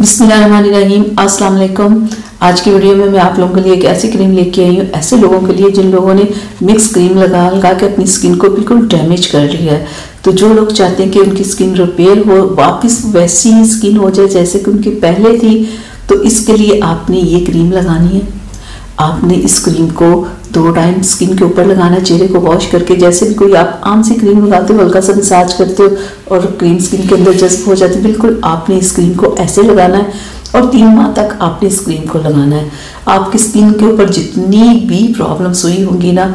बिस्मिल्लाहिर्रहमानिर्रहीम अस्सलाम वालेकुम आज की वीडियो में मैं आप लोगों के लिए एक ऐसी क्रीम लेके आई हूँ, ऐसे लोगों के लिए जिन लोगों ने मिक्स क्रीम लगा लगा के अपनी स्किन को बिल्कुल डैमेज कर लिया है। तो जो लोग चाहते हैं कि उनकी स्किन रिपेयर हो, वापस वैसी ही स्किन हो जाए जैसे कि उनकी पहले थी तो इसके लिए आपने ये क्रीम लगानी है। आपने इस क्रीम को दो टाइम स्किन के ऊपर लगाना, चेहरे को वॉश करके, जैसे भी कोई आप आम सी क्रीम लगाते हो, हल्का सा मसाज करते हो और क्रीम स्किन के अंदर जज्ब हो जाती है, बिल्कुल आपने इस क्रीम को ऐसे लगाना है और तीन माह तक आपने इस क्रीम को लगाना है। आपकी स्किन के ऊपर जितनी भी प्रॉब्लम्स हुई होंगी ना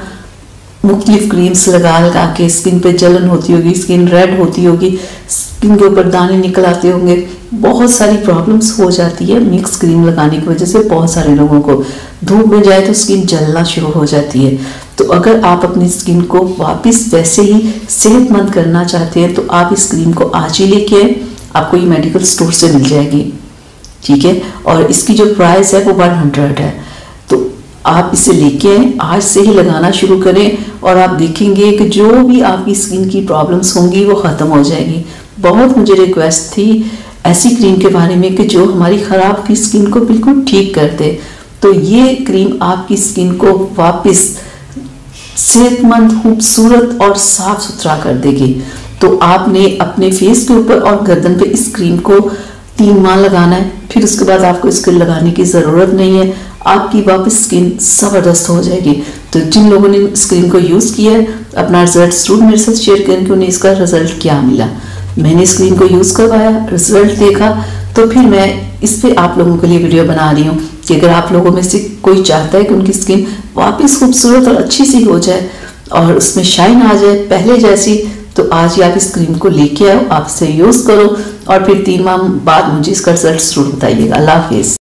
मुख्तलिफ़ क्रीम्स लगा लगा के स्किन पे जलन होती होगी स्किन रेड होती होगी स्किन के ऊपर दाने निकल आते होंगे। बहुत सारी प्रॉब्लम्स हो जाती है मिक्स क्रीम लगाने की वजह से बहुत सारे लोगों को। धूप में जाए तो स्किन जलना शुरू हो जाती है। तो अगर आप अपनी स्किन को वापस वैसे ही सेहतमंद करना चाहते हैं तो आप इस क्रीम को आज ही लेके आए। आपको ये मेडिकल स्टोर से मिल जाएगी। ठीक है? और इसकी जो प्राइस है वो वन हंड्रेड है। आप इसे लेके आज से ही लगाना शुरू करें और आप देखेंगे कि जो भी आपकी स्किन की प्रॉब्लम्स होंगी, वो ख़त्म हो जाएगी। बहुत मुझे रिक्वेस्ट थी ऐसी क्रीम के बारे में कि जो हमारी ख़राब की स्किन को बिल्कुल ठीक कर दे। तो ये क्रीम आपकी स्किन को वापस सेहतमंद, खूबसूरत और साफ़ सुथरा कर देगी। तो आपने अपने फेस के ऊपर और गर्दन पे इस क्रीम को तीन माह लगाना है, फिर उसके बाद आपको इसको लगाने की ज़रूरत नहीं है। आपकी वापस स्किन ज़बरदस्त हो जाएगी। तो जिन लोगों ने इस क्रीम को यूज़ किया है, अपना रिज़ल्ट ज़रूर मेरे साथ शेयर करें कि उन्हें इसका रिज़ल्ट क्या मिला। मैंने स्क्रीन को यूज़ करवाया रिज़ल्ट देखा तो फिर मैं इस पर आप लोगों के लिए वीडियो बना रही हूँ कि अगर आप लोगों में से कोई चाहता है कि उनकी स्किन वापस खूबसूरत और अच्छी सी हो जाए और उसमें शाइन आ जाए पहले जैसी तो आज ही आप इस क्रीम को लेके आओ आप इसे यूज़ करो। और फिर तीन माह बाद मुझे इसका रिज़ल्ट ज़रूर बताइएगा। अल्लाह हाफिज़।